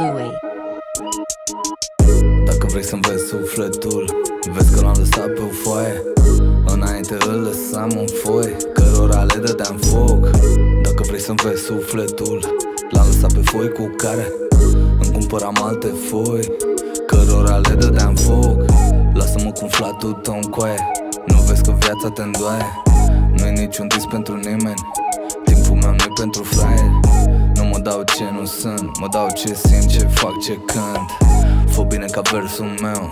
Louis Dacă vrei să-mi vezi sufletul Vezi că l-am lăsat pe o foaie. Înainte îl lăsam în foi Cărora le dădeam foc. Dacă vrei să-mi vezi sufletul L-am lăsat pe foi cu care Îmi cumpăram alte foi. Cărora le dădeam foc Lasă-mă cu flatul tău în coaie. Nu vezi că viața te îndoaie Nu-i niciun dis pentru nimeni ce nu sunt Mă dau ce simt, ce fac, ce cânt. Fă bine ca versul meu.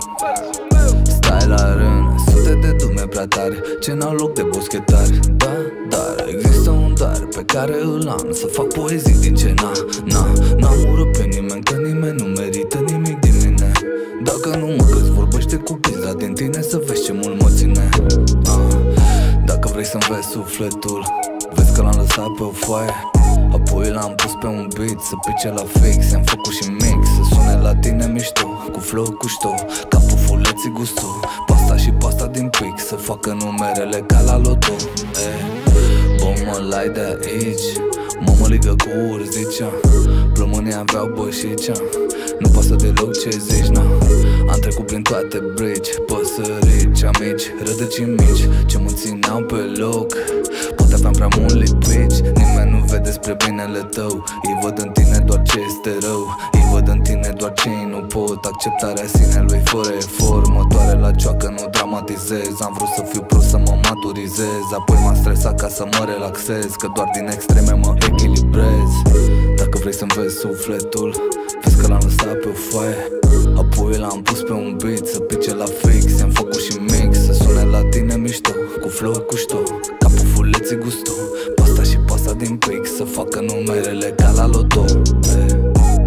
Stai la rând Sute de dume prea tare Ce n-au loc de boschetari. Da, dar există un dar Pe care îl am Să fac poezii din ce na, na. N-am ură pe nimeni Că nimeni nu merită nimic din mine. Dacă nu mă găsi vorbește cu pizza din tine Să vezi ce mult mă ține. Ah. Dacă vrei să-mi vezi sufletul Vezi că l-am lăsat pe o foaie Apoi l-am pus pe un beat Să pice la fix. Am făcut și mix Să sune la tine mișto Cu flow cu șto. Ca pufuleții gusto. Pasta și pasta din pic Să facă numerele ca la loto. Eh. Bă, mă lai de aici. Mă mă ligă cu urzicea Plămânii aveau bășicea Nu pasă deloc ce zici, na. Am trecut prin toate bridge Păsărici, amici, rădăcini mici. Ce mă țineau pe loc. Poate aveam prea mult lipici binele tău. Ei văd în tine doar ce este rău. Ei văd în tine doar ce ei nu pot. Acceptarea sinelui fără efort. Motoare la cioacă, nu dramatizez. Am vrut să fiu prost să mă maturizez. Apoi m-am stresat ca să mă relaxez Că doar din extreme mă echilibrez. Dacă vrei să-mi vezi sufletul Vezi că l-am lăsat pe o foaie. Apoi l-am pus pe un beat Să pice la fix. Am făcut și mix Să sune la tine mișto Cu flow cu șto. Ca pufuleții gusto facă numerele ca la loto eh.